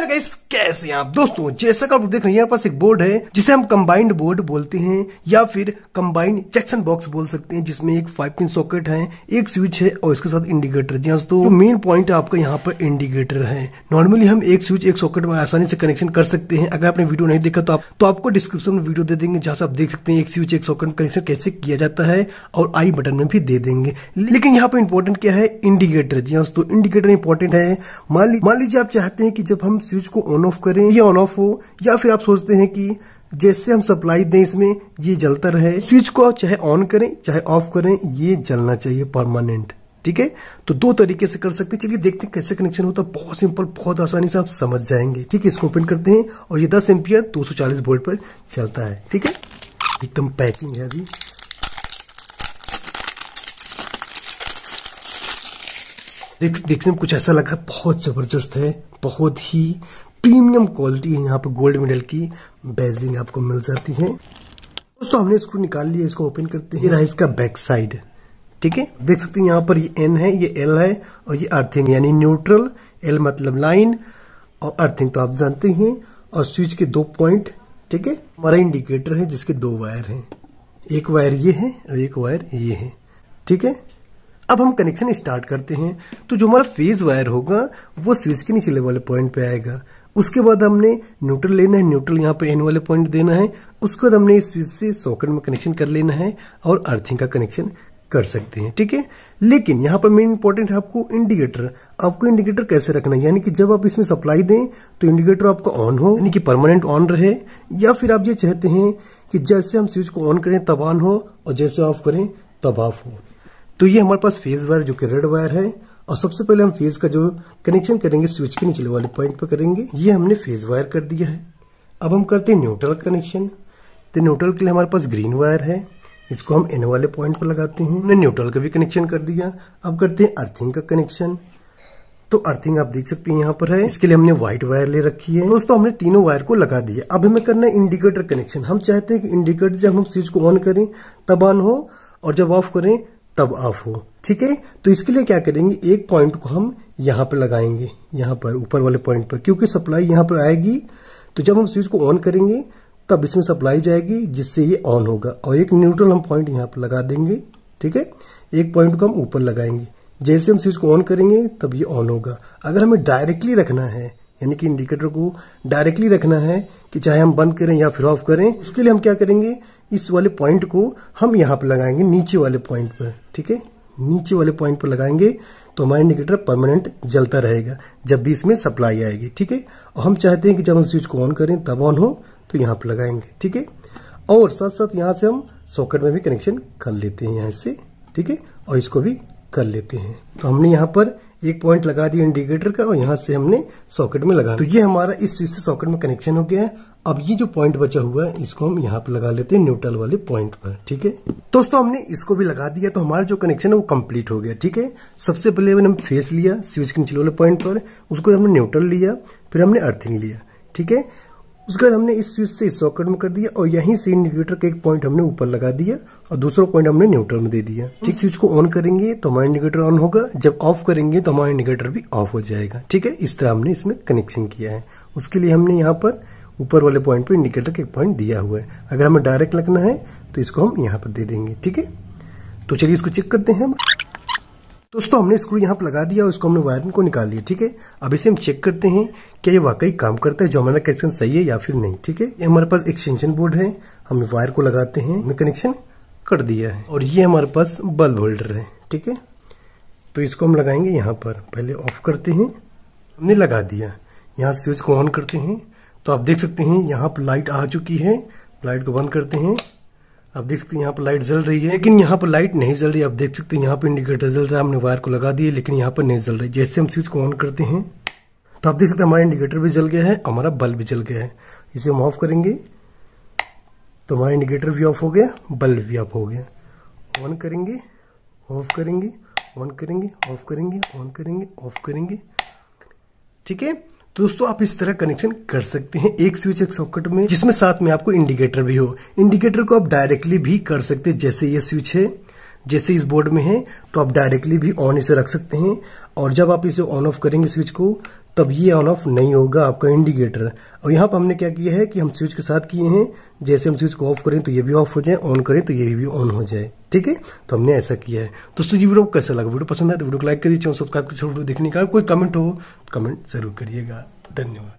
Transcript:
Hello guys कैसे हैं आप? दोस्तों, जैसा कि आप देख रहे हैं, यहाँ पास एक बोर्ड है, जिसे हम कंबाइंड बोर्ड बोलते हैं, या फिर कंबाइंड जैक्सन बॉक्स बोल सकते हैं, जिसमें एक फाइव पिन सॉकेट है, एक स्विच है, और इसके साथ इंडिकेटर जी दोस्तों तो मेन पॉइंट आपका यहाँ पर इंडिकेटर है। नॉर्मली हम एक स्विच एक सॉकेट में आसानी से कनेक्शन कर सकते हैं। अगर आपने वीडियो नहीं देखा तो आप तो आपको डिस्क्रिप्शन में वीडियो दे देंगे, जहाँ से आप देख सकते हैं एक स्विच एक सॉकेट कनेक्शन कैसे किया जाता है, और आई बटन में भी दे देंगे। लेकिन यहाँ पर इंपॉर्टेंट क्या है? इंडिकेटर जी दोस्तों इंडिकेटर इंपॉर्टेंट है। मान लीजिए आप चाहते हैं कि जब हम स्विच को ऑन ऑफ़ करें या ऑन ऑफ़ हो, या फिर आप सोचते हैं कि जैसे हम सप्लाई दें इसमें, ये जलता रहे। स्विच को चाहे ऑन करें, चाहे ऑफ़ करें, ये जलना चाहिए परमानेंट ठीक है? तो दो तरीके से कर सकते हैं। चलिए देखते हैं कैसे कनेक्शन होता है। बहुत सिंपल बहुत आसानी से आप समझ जाएँगे। ठीक है, इसको ओपन करते हैं और ये 10 एम्पियर 240 वोल्ट पर चलता है, ठीक है? एकदम पैकिंग है अभी। देख, देखने में कुछ ऐसा लग रहा है बहुत ज़बरदस्त है, बहुत ही प्रीमियम क्वालिटी है यहाँ पे गोल्ड मेडल की बेजिंग आपको मिल जाती है। दोस्तों, हमने इसको निकाल लिया, इसको ओपन करते हैं ये इसका बैक साइड। ठीक है? देख सकते हैं यहाँ पर ये एन है, ये एल है और ये अर्थिंग यानी न्यूट्रल एल मतलब लाइन और अर्थिंग तो आप जानते हैं, और स्विच के दो पॉइंट ठीक है? हमारा इंडिकेटर है जिसके दो वायर हैं। एक वायर ये है और एक वायर ये है। ठीक है? अब हम कनेक्शन स्टार्ट करते हैं तो जो हमारा फ़ेज़ वायर होगा, वो स्विच के नीचे वाले पॉइंट पे आएगा। उसके बाद हमने न्यूट्रल लेना है न्यूट्रल यहाँ पे एन वाले पॉइंट देना है। उसके बाद हमने इस स्विच से सॉकेट में कनेक्शन कर लेना है और अर्थिंग का कनेक्शन कर सकते हैं, ठीक है? लेकिन यहाँ पर मेन इंपॉर्टेंट है आपको इंडिकेटर आपको इंडिकेटर कैसे रखना है? यानी कि जब आप इसमें सप्लाई दें तो इंडिकेटर आपका ऑन हो, यानी कि परमानेंट ऑन रहे। या फिर आप ये चाहते हैं कि जैसे हम स्विच को ऑन करें, तब ऑन हो, और जैसे ऑफ़ करें, तब ऑफ़ हो। तो ये हमारे पास फ़ेज़ वायर जो कि रेड वायर है, और सबसे पहले हम फ़ेज़ का जो कनेक्शन करेंगे स्विच के निचले वाले पॉइंट पर करेंगे। ये हमने फ़ेज़ वायर कर दिया है। अब हम करते हैं न्यूट्रल कनेक्शन तो न्यूट्रल के लिए हमारे पास ग्रीन वायर है। इसको हम एन वाले पॉइंट पर लगाते हैं। हमने न्यूट्रल का भी कनेक्शन कर दिया। अब करते हैं अर्थिंग का कनेक्शन तो अर्थिंग आप देख सकते हैं यहाँ पर है। इसके लिए हमने व्हाइट वायर ले रखी है। दोस्तों, हमने तीनों वायर को लगा दिया। अब हमें करना है इंडिकेटर कनेक्शन हम चाहते हैं कि इंडिकेटर जब हम स्विच को ऑन करें, तब ऑन हो, और जब ऑफ़ करें तब ऑफ़ हो। ठीक है? तो इसके लिए क्या करेंगे? एक पॉइंट को हम यहाँ पर लगाएँगे, यहाँ पर, ऊपर वाले पॉइंट पर, क्योंकि सप्लाई यहाँ पर आएगी। तो जब हम स्विच को ऑन करेंगे, तब इसमें सप्लाई जाएगी, जिससे ये ऑन होगा। और एक न्यूट्रल हम पॉइंट यहाँ पर लगा देंगे, ठीक है? एक पॉइंट को हम ऊपर लगाएँगे। जैसे हम स्विच को ऑन करेंगे, तब ये ऑन होगा। अगर हमें डायरेक्टली रखना है यानी कि इंडिकेटर को डायरेक्टली रखना है कि चाहे हम बंद करें या फिर ऑफ़ करें, उसके लिए हम क्या करेंगे? इस वाले पॉइंट को हम यहाँ पर लगाएँगे, नीचे वाले पॉइंट पर, ठीक है? नीचे वाले पॉइंट पर लगाएँगे तो हमारा इंडिकेटर परमानेंट जलता रहेगा, जब भी इसमें सप्लाई आएगी, ठीक है? और हम चाहते हैं कि जब हम स्विच को ऑन करें, तब ऑन हो तो यहाँ पर लगाएँगे, ठीक है? और साथ साथ यहाँ से हम सॉकेट में भी कनेक्शन कर लेते हैं यहाँ से, ठीक है? और इसको भी कर लेते हैं। तो हमने यहाँ पर एक पॉइंट लगा दिया इंडिकेटर का और यहाँ से हमने सॉकेट में लगा तो ये हमारा इस स्विच से सॉकेट में कनेक्शन हो गया है। अब ये जो पॉइंट बचा हुआ है, इसको हम यहाँ पर लगा लेते हैं न्यूट्रल वाले पॉइंट पर, ठीक है? दोस्तों, हमने इसको भी लगा दिया तो हमारा जो कनेक्शन है वो कंप्लीट हो गया, ठीक है? सबसे पहले हमने फेस लिया स्विच के निचले वाले पॉइंट पर, उसको हमने न्यूट्रल लिया, फिर हमने अर्थिंग लिया, ठीक है? उसके बाद हमने इस स्विच से इस सॉकेट में कर दिया और यहीं से इंडिकेटर का एक पॉइंट हमने ऊपर लगा दिया और दूसरा पॉइंट हमने न्यूट्रल में दे दिया। ठीक, स्विच को ऑन करेंगे तो हमारा इंडिकेटर ऑन होगा। जब ऑफ़ करेंगे तो हमारा इंडिकेटर भी ऑफ़ हो जाएगा। ठीक है, इस तरह हमने इसमें कनेक्शन किया है। उसके लिए हमने यहाँ पर ऊपर वाले पॉइंट पर इंडिकेटर का एक पॉइंट दिया हुआ है। अगर हमें डायरेक्ट लगना है तो इसको हम यहाँ पर दे देंगे। ठीक है तो चलिए इसको चेक करते हैं दोस्तों, हमने स्क्रू यहाँ पर लगा दिया और इसको हमने वायरिंग को निकाल लिया ठीक है? अब इसे हम चेक करते हैं कि ये वाकई काम करता है, जो हमारा कनेक्शन सही है या फिर नहीं, ठीक है? ये हमारे पास एक्सटेंशन बोर्ड है हम वायर को लगाते हैं, हमने कनेक्शन कर दिया है, और ये हमारे पास बल्ब होल्डर है, ठीक है? तो इसको हम लगाएँगे यहाँ पर, पहले ऑफ़ करते हैं, हमने लगा दिया। यहाँ स्विच को ऑन करते हैं तो आप देख सकते हैं यहाँ पर लाइट आ चुकी है लाइट को बंद करते हैं। आप देख सकते हैं, यहाँ पर लाइट जल रही है, लेकिन यहाँ पर लाइट नहीं जल रही। आप देख सकते हैं, यहाँ पर इंडिकेटर जल रहा है, हमने वायर को लगा दिया, लेकिन यहाँ पर नहीं जल रही। जैसे हम स्विच को ऑन करते हैं तो आप देख सकते हैं, हमारा इंडिकेटर भी जल गया है, हमारा बल्ब भी जल गया है। इसे हम ऑफ़ करेंगे तो हमारा इंडिकेटर भी ऑफ़ हो गया बल्ब भी ऑफ़ हो गया। ऑन करेंगे ऑफ़ करेंगे ऑन करेंगे ऑफ़ करेंगे ऑन करेंगे ऑफ़ करेंगे। ठीक है? तो दोस्तों, आप इस तरह कनेक्शन कर सकते हैं एक स्विच एक सॉकेट में, जिसमें साथ में आपको इंडिकेटर भी हो। इंडिकेटर को आप डायरेक्टली भी कर सकते हैं, जैसे ये स्विच है। जैसे इस बोर्ड में है तो आप डायरेक्टली भी ऑन इसे रख सकते हैं। और जब आप इसे ऑन ऑफ़ करेंगे स्विच को, तब ये ऑन ऑफ़ नहीं होगा, आपका इंडिकेटर और यहाँ पर हमने क्या किया है कि हम स्विच के साथ किए हैं। जैसे हम स्विच को ऑफ़ करें तो ये भी ऑफ़ हो जाए ऑन करें तो ये भी ऑन हो जाए। ठीक है? तो हमने ऐसा किया है। दोस्तों जी वीडियो कैसा लगा? वीडियो पसंद आए तो वीडियो को लाइक कर दीजिए सब्सक्राइब कीजिए वीडियो देखने का कोई कमेंट हो कमेंट ज़रूर करिएगा। धन्यवाद।